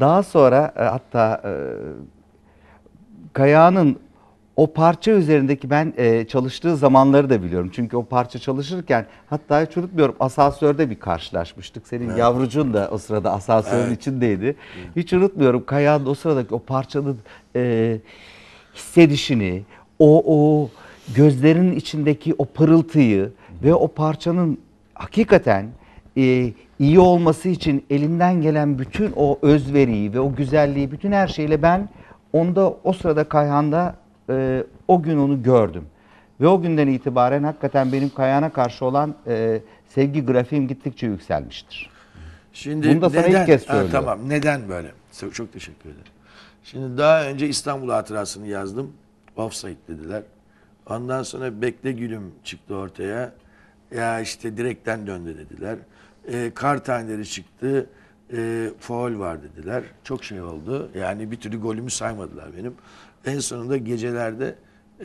Daha sonra e, hatta e, Kaya'nın o parça üzerindeki ben e, çalıştığı zamanları da biliyorum. Çünkü o parça çalışırken hatta hiç unutmuyorum asansörde bir karşılaşmıştık. Senin yavrucun da o sırada asansörün Evet. içindeydi. Hiç unutmuyorum Kaya'nın o sıradaki o parçanın e, hissedişini, o o gözlerinin içindeki o pırıltıyı ve o parçanın hakikaten e, iyi olması için elinden gelen bütün o özveriyi ve o güzelliği, bütün her şeyle ben onda o sırada Kayhan'da e, o gün onu gördüm. Ve o günden itibaren hakikaten benim Kayhan'a karşı olan e, sevgi grafiğim gittikçe yükselmiştir. Şimdi Bunu da sana ilk kez Ha, söylüyorum. tamam. Neden böyle? Çok, çok teşekkür ederim. Şimdi daha önce İstanbul hatırasını yazdım. Offside dediler. Ondan sonra Bekle Gülüm çıktı ortaya. Ya işte direkten döndü dediler. E, kar taneleri çıktı. E, faul var dediler. Çok şey oldu. Yani bir türlü golümü saymadılar benim. En sonunda gecelerde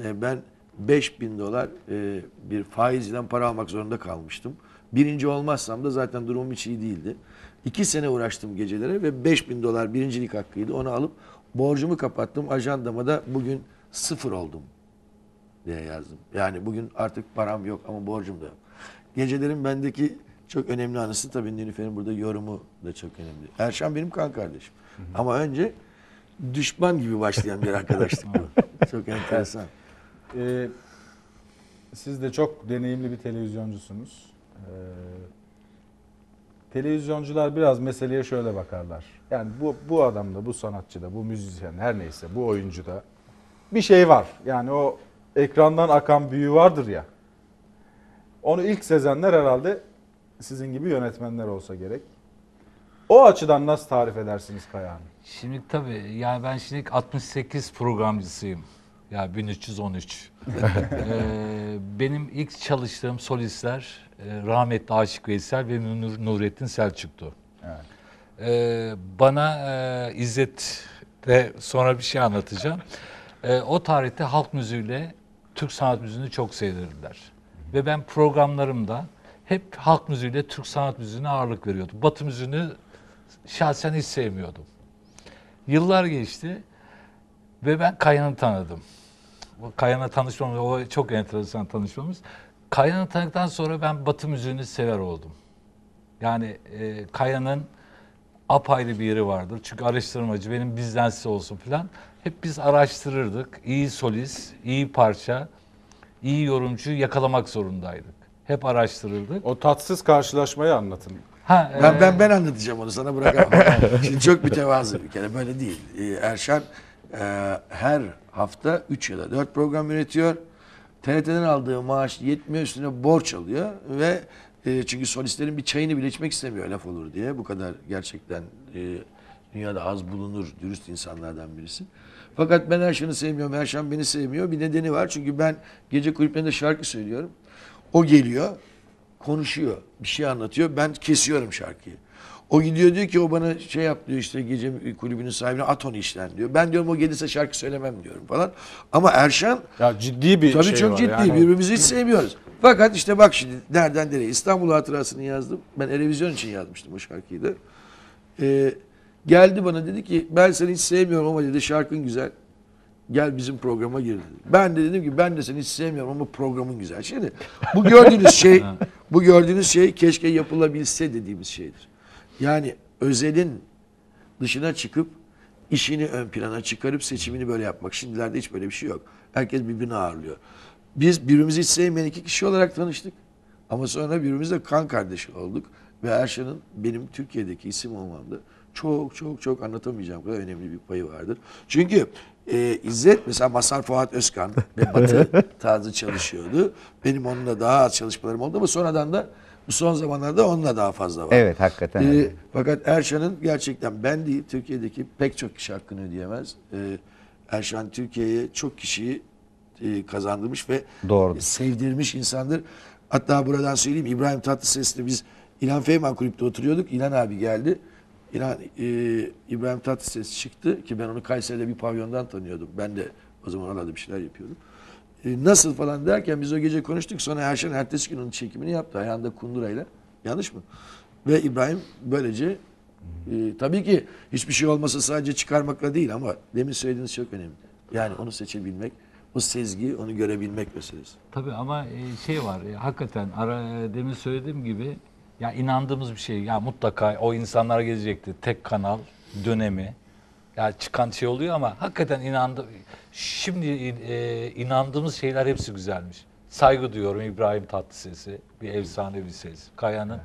e, ben 5000 dolar e, bir faizden para almak zorunda kalmıştım. Birinci olmazsam da zaten durumum hiç iyi değildi. İki sene uğraştım gecelere ve 5000 dolar birincilik hakkıydı. Onu alıp borcumu kapattım. Ajandama da bugün sıfır oldum diye yazdım. Yani bugün artık param yok ama borcum da yok. Gecelerin bendeki çok önemli anısı tabii Nilüfer'in burada yorumu da çok önemli. Erşan benim kan kardeşim. Ama önce düşman gibi başlayan bir arkadaşlık bu. Çok enteresan. Ee, siz de çok deneyimli bir televizyoncusunuz. Ee, televizyoncular biraz meseleye şöyle bakarlar. Yani bu, bu adamda, bu sanatçıda, bu müzisyen her neyse bu oyuncuda bir şey var. Yani o ekrandan akan büyü vardır ya. Onu ilk sezenler herhalde sizin gibi yönetmenler olsa gerek. O açıdan nasıl tarif edersiniz Kaya'nı? Şimdi tabii yani ben şimdi 68 programcısıyım. Ya 1313. Ee, benim ilk çalıştığım solistler e, rahmetli Aşık Veysel ve Nur, Nurettin Selçuk'tu. Evet. Ee, bana e, İzzet de sonra bir şey anlatacağım. Ee, o tarihte halk müziğiyle Türk sanat müziğini çok sevdirdiler. Ve ben programlarımda hep halk müziğiyle Türk sanat müziğine ağırlık veriyordum. Batı müziğini şahsen hiç sevmiyordum. Yıllar geçti ve ben Kayan'ı tanıdım. Kayan'la tanışmamız, o çok enteresan tanışmamız. Kayan'ı tanıdıktan sonra ben Batı müziğini sever oldum. Yani e, Kaya'nın apayrı bir yeri vardır. Çünkü araştırmacı, benim bizden size olsun filan. Hep biz araştırırdık. İyi solist, iyi parça, iyi yorumcu yakalamak zorundaydık. Hep araştırırdık. O tatsız karşılaşmayı anlatın. Ha, Ben e, ben ben anlatacağım onu sana bırakamam. Şimdi çok mütevazı bir kere böyle değil. Ee, Erşan e, her hafta 3 ya da 4 program üretiyor. TRT'den aldığı maaş yetmiyor üstüne borç alıyor ve e, çünkü solistlerin bir çayını bile içmek istemiyor laf olur diye. Bu kadar gerçekten e, dünyada az bulunur dürüst insanlardan birisi. Fakat ben Erşan'ı sevmiyorum, Erşan beni sevmiyor. Bir nedeni var çünkü ben gece kulüplerinde şarkı söylüyorum. O geliyor, konuşuyor, bir şey anlatıyor. Ben kesiyorum şarkıyı. O gidiyor diyor ki o bana şey yap diyor işte gece kulübünün sahibine at onu işten diyor. Ben diyorum o gelirse şarkı söylemem diyorum falan. Ama Erşan Ya ciddi bir tabii şey çok var. ciddi yani. birbirimizi hiç sevmiyoruz. Fakat işte bak şimdi nereden nereye İstanbul hatırasını yazdım. Ben televizyon için yazmıştım o şarkıyı da. Ee, geldi bana dedi ki ben seni hiç sevmiyorum ama dedi şarkın güzel. Gel bizim programa gir dedi. Ben de dedim ki ben de seni hiç sevmiyorum ama programın güzel. Şimdi bu gördüğünüz şey bu gördüğünüz şey keşke yapılabilse dediğimiz şeydir. Yani özelin dışına çıkıp işini ön plana çıkarıp seçimini böyle yapmak. Şimdilerde hiç böyle bir şey yok. Herkes birbirini ağırlıyor. Biz birbirimizi hiç sevmeyen iki kişi olarak tanıştık. Ama sonra birbirimizle kan kardeşi olduk. Ve Erşan'ın benim Türkiye'deki isim olmamda çok çok çok anlatamayacağım kadar önemli bir payı vardır. Çünkü e, İzzet mesela Masar Fuat Özkan ve Batı tarzı çalışıyordu. Benim onunla daha az çalışmalarım oldu ama sonradan da bu son zamanlarda onunla daha fazla var. Evet hakikaten. Ee, öyle. fakat Erşan'ın gerçekten ben değil Türkiye'deki pek çok kişi hakkını ödeyemez. Ee, Erşan Türkiye'ye çok kişiyi e, kazandırmış ve Doğrudur. sevdirmiş insandır. Hatta buradan söyleyeyim İbrahim Tatlıses'le biz İlhan Feyman kulüpte oturuyorduk. İlhan abi geldi. İlhan, e, İbrahim Tatlıses çıktı ki ben onu Kayseri'de bir pavyondan tanıyordum. Ben de o zaman orada bir şeyler yapıyordum. E, nasıl falan derken biz o gece konuştuk. Sonra Erşan ertesi gün onun çekimini yaptı ayağında kundurayla. Yanlış mı? Ve İbrahim böylece Ee, tabii ki hiçbir şey olmasa sadece çıkarmakla değil ama demin söylediğiniz çok önemli. Yani onu seçebilmek, o sezgi, onu görebilmek meselesi. Tabii ama e, şey var e, hakikaten ara, demin söylediğim gibi ya inandığımız bir şey ya mutlaka o insanlar gelecekti tek kanal dönemi ya çıkan şey oluyor ama hakikaten inandı şimdi e, inandığımız şeyler hepsi güzelmiş. Saygı duyuyorum İbrahim Tatlıses'i bir efsane bir ses. Kaya'nın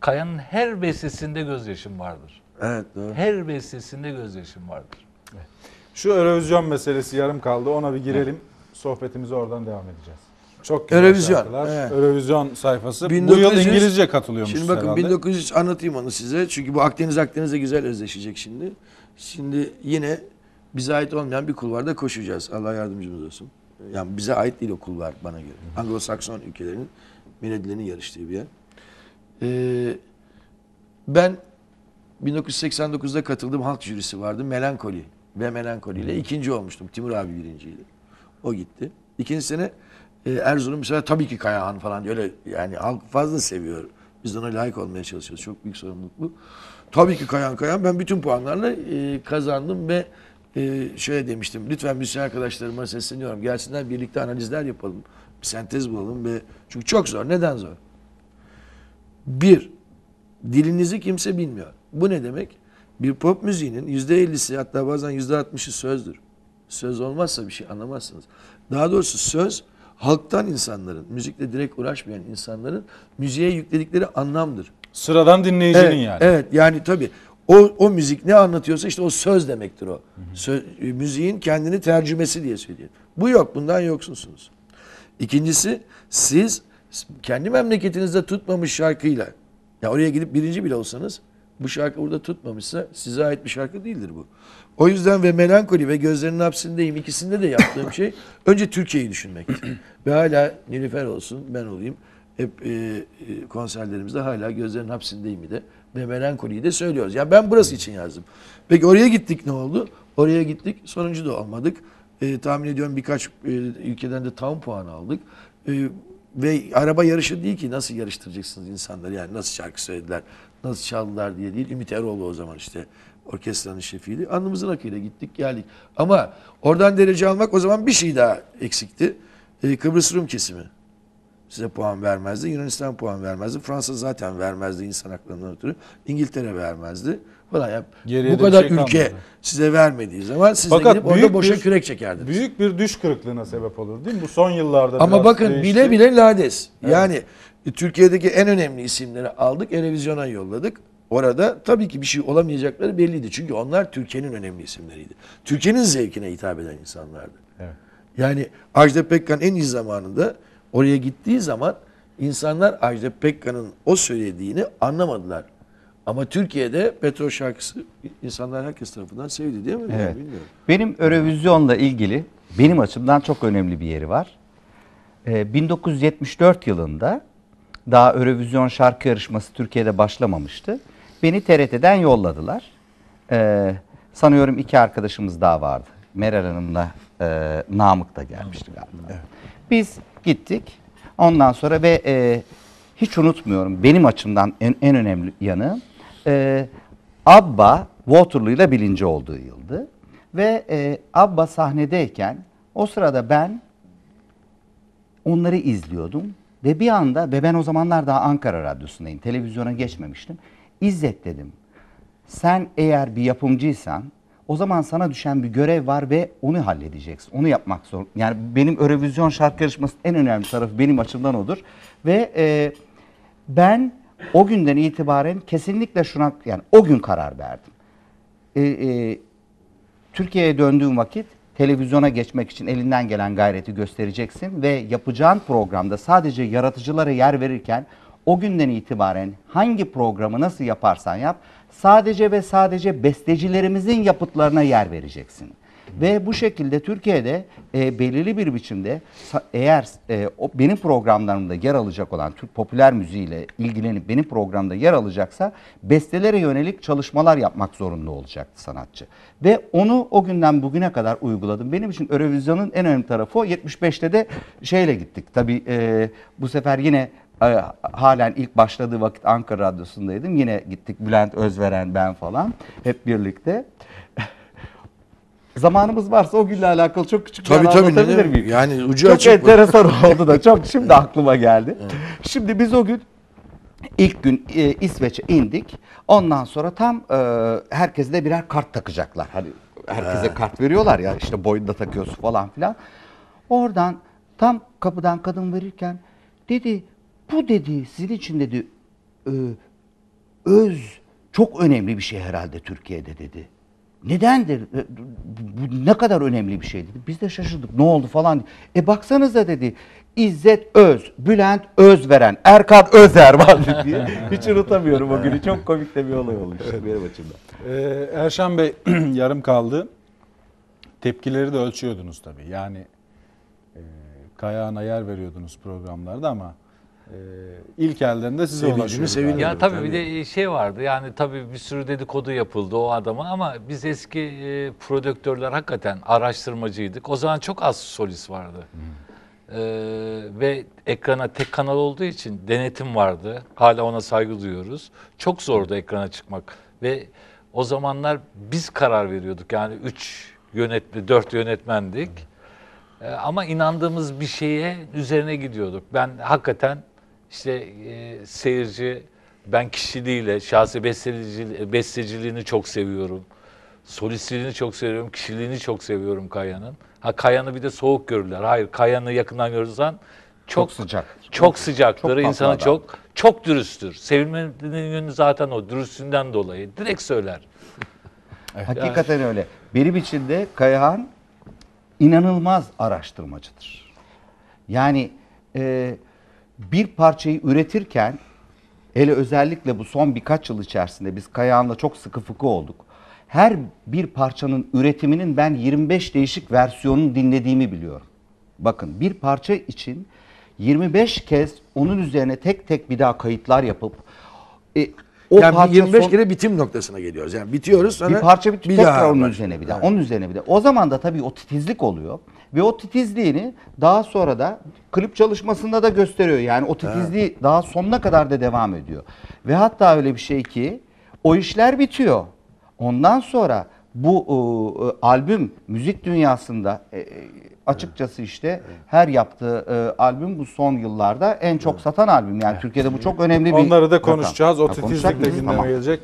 Kaya'nın her bestesinde gözyaşım vardır. Evet doğru. Her bestesinde gözyaşım vardır. Şu Eurovision meselesi yarım kaldı. Ona bir girelim. Sohbetimize oradan devam edeceğiz. Çok güzel Eurovision, şarkılar. evet. Eurovision sayfası. Bu 1900 yıl İngilizce katılıyormuş Şimdi bakın herhalde. 1900 anlatayım onu size. Çünkü bu Akdeniz Akdeniz'e güzel özleşecek şimdi. Şimdi yine bize ait olmayan bir kulvarda koşacağız. Allah yardımcımız olsun. Yani bize ait değil o kulvar bana göre. Anglo-Sakson ülkelerinin melodilerinin yarıştığı bir yer. Ee, ben 1989'da katıldığım halk jürisi vardı. Melankoli ve Melankoli ile ikinci olmuştum. Timur abi birinciydi. O gitti. İkinci sene e, Erzurum mesela tabii ki Kayahan falan öyle yani halk fazla seviyor. Biz de ona layık olmaya çalışıyoruz. Çok büyük sorumluluk bu. Tabii ki Kayahan Kayahan. Ben bütün puanlarla e, kazandım ve e, şöyle demiştim. Lütfen müzisyen arkadaşlarıma sesleniyorum. Gelsinler birlikte analizler yapalım. Bir sentez bulalım ve çünkü çok zor. Neden zor? Bir, dilinizi kimse bilmiyor. Bu ne demek? Bir pop müziğinin yüzde ellisi hatta bazen yüzde altmışı sözdür. Söz olmazsa bir şey anlamazsınız. Daha doğrusu söz halktan insanların, müzikle direkt uğraşmayan insanların müziğe yükledikleri anlamdır. Sıradan dinleyicinin Evet, yani. evet yani tabii o, o müzik ne anlatıyorsa işte o söz demektir o. Sö- e, müziğin kendini tercümesi diye söylüyor. Bu yok bundan yoksunsunuz. İkincisi siz kendi memleketinizde tutmamış şarkıyla ya oraya gidip birinci bile olsanız bu şarkı burada tutmamışsa size ait bir şarkı değildir bu. O yüzden ve melankoli ve gözlerinin hapsindeyim ikisinde de yaptığım şey önce Türkiye'yi düşünmekti. ve hala Nilüfer olsun ben olayım hep e, e, konserlerimizde hala gözlerin hapsindeyim de ve melankoliyi de söylüyoruz. Ya ben burası için yazdım. Peki oraya gittik ne oldu? Oraya gittik sonuncu da olmadık. E, tahmin ediyorum birkaç e, ülkeden de tam puan aldık. E, ve araba yarışı değil ki nasıl yarıştıracaksınız insanları yani nasıl şarkı söylediler, nasıl çaldılar diye değil. Ümit Eroğlu o zaman işte orkestranın şefiydi. Alnımızın akıyla gittik geldik. Ama oradan derece almak o zaman bir şey daha eksikti. E, Kıbrıs Rum kesimi size puan vermezdi. Yunanistan puan vermezdi. Fransa zaten vermezdi insan haklarından ötürü. İngiltere vermezdi. Falan. Yani Geriye bu kadar şey ülke kalmadı. size vermediği zaman siz Fakat de gidip orada boşa bir- kürek çekerdiniz. Büyük bir düş kırıklığına sebep olur değil mi? Bu son yıllarda Ama bakın değişti. bile bile lades. Yani e, Türkiye'deki en önemli isimleri aldık, Erevizyon'a yolladık. Orada tabii ki bir şey olamayacakları belliydi. Çünkü onlar Türkiye'nin önemli isimleriydi. Türkiye'nin zevkine hitap eden insanlardı. Evet. Yani Ajda Pekkan en iyi zamanında oraya gittiği zaman insanlar Ajda Pekkan'ın o söylediğini anlamadılar. Ama Türkiye'de Petrol şarkısı insanlar herkes tarafından sevdi değil mi? Evet. Bilmiyorum. Benim Eurovision'la ilgili benim açımdan çok önemli bir yeri var. Ee, 1974 yılında daha Eurovision şarkı yarışması Türkiye'de başlamamıştı. Beni TRT'den yolladılar. Ee, sanıyorum iki arkadaşımız daha vardı. Meral Hanım'la e, Namık da gelmişti galiba. Biz gittik. Ondan sonra ve e, hiç unutmuyorum benim açımdan en, en önemli yanı e, Abba Waterloo'yla birinci olduğu yıldı. Ve e, Abba sahnedeyken o sırada ben onları izliyordum. Ve bir anda ve ben o zamanlar daha Ankara Radyosu'ndayım. Televizyona geçmemiştim. İzzet dedim. Sen eğer bir yapımcıysan o zaman sana düşen bir görev var ve onu halledeceksin. Onu yapmak zor. Yani benim Eurovision şarkı yarışmasının en önemli tarafı benim açımdan odur. Ve e, ben o günden itibaren kesinlikle şuna yani o gün karar verdim. E, e, Türkiye'ye döndüğüm vakit televizyona geçmek için elinden gelen gayreti göstereceksin ve yapacağın programda sadece yaratıcılara yer verirken o günden itibaren hangi programı nasıl yaparsan yap sadece ve sadece bestecilerimizin yapıtlarına yer vereceksin. Ve bu şekilde Türkiye'de e, belirli bir biçimde eğer e, o benim programlarımda yer alacak olan Türk popüler müziğiyle ilgilenip benim programda yer alacaksa bestelere yönelik çalışmalar yapmak zorunda olacaktı sanatçı. Ve onu o günden bugüne kadar uyguladım. Benim için Eurovision'un en önemli tarafı o. 75'te de şeyle gittik. Tabii e, bu sefer yine e, halen ilk başladığı vakit Ankara Radyosu'ndaydım. Yine gittik Bülent Özveren ben falan hep birlikte. Zamanımız varsa o günle alakalı çok küçük bir Tabii anlatabilir miyim? Yani ucu çok açık. bu. enteresan oldu da çok şimdi aklıma geldi. Şimdi biz o gün ilk gün e, İsveç'e indik. Ondan sonra tam e, herkese de birer kart takacaklar. Hani herkese kart veriyorlar ya işte boynunda takıyorsun falan filan. Oradan tam kapıdan kadın verirken dedi bu dedi sizin için dedi e, öz çok önemli bir şey herhalde Türkiye'de dedi. Nedendir? E, Bu ne kadar önemli bir şey dedi. Biz de şaşırdık. Ne oldu falan. E baksanıza dedi. İzzet Öz, Bülent Özveren, Erkan Özerman diye. Hiç unutamıyorum o günü. Çok komik de bir olay olmuştu benim açımdan. Ee, Erşan Bey yarım kaldı. Tepkileri de ölçüyordunuz tabii. Yani e, kayağına yer veriyordunuz programlarda ama ilk elden de size seviniyorum. galiba. Ya tabii, tabii. bir de şey vardı yani tabii bir sürü dedikodu yapıldı o adama ama biz eski e, prodüktörler hakikaten araştırmacıydık. O zaman çok az solist vardı. Ee, ve ekrana tek kanal olduğu için denetim vardı. Hala ona saygı duyuyoruz. Çok zordu ekrana çıkmak ve o zamanlar biz karar veriyorduk. Yani üç yönetmen, dört yönetmendik. Ee, ama inandığımız bir şeye üzerine gidiyorduk. Ben hakikaten işte e, seyirci, ben kişiliğiyle, şahsi besteci, besteciliğini çok seviyorum. Solistliğini çok seviyorum, kişiliğini çok seviyorum Kaya'nın. Ha Kaya'nı bir de soğuk görürler. Hayır, Kaya'nı yakından görürsen çok, Çok sıcak. Çok sıcaktır. Çok insanı adam. çok çok dürüsttür. Sevilmenin yönü zaten o dürüstlüğünden dolayı. Direkt söyler. Hakikaten öyle. Benim için de Kayahan inanılmaz araştırmacıdır. Yani e, bir parçayı üretirken hele özellikle bu son birkaç yıl içerisinde biz Kayahan'la çok sıkı fıkı olduk. Her bir parçanın üretiminin ben 25 değişik versiyonunu dinlediğimi biliyorum. Bakın bir parça için 25 kez onun üzerine tek tek bir daha kayıtlar yapıp e, o yani parça 25 son- kere bitim noktasına geliyoruz. Yani bitiyoruz sonra bir parça bir, bir tekrar daha onun var. üzerine bir daha, Evet. onun üzerine bir daha. O zaman da tabii o titizlik oluyor. Ve o titizliğini daha sonra da klip çalışmasında da gösteriyor. Yani o titizliği daha sonuna kadar da devam ediyor. Ve hatta öyle bir şey ki o işler bitiyor. Ondan sonra bu e, e, albüm müzik dünyasında e, e, açıkçası işte her yaptığı e, albüm bu son yıllarda en çok satan albüm. Yani Türkiye'de bu çok önemli bir Onları da rakam. konuşacağız. O Ha, titizlik konuşacak de mıyız? gündeme Tamam. gelecek.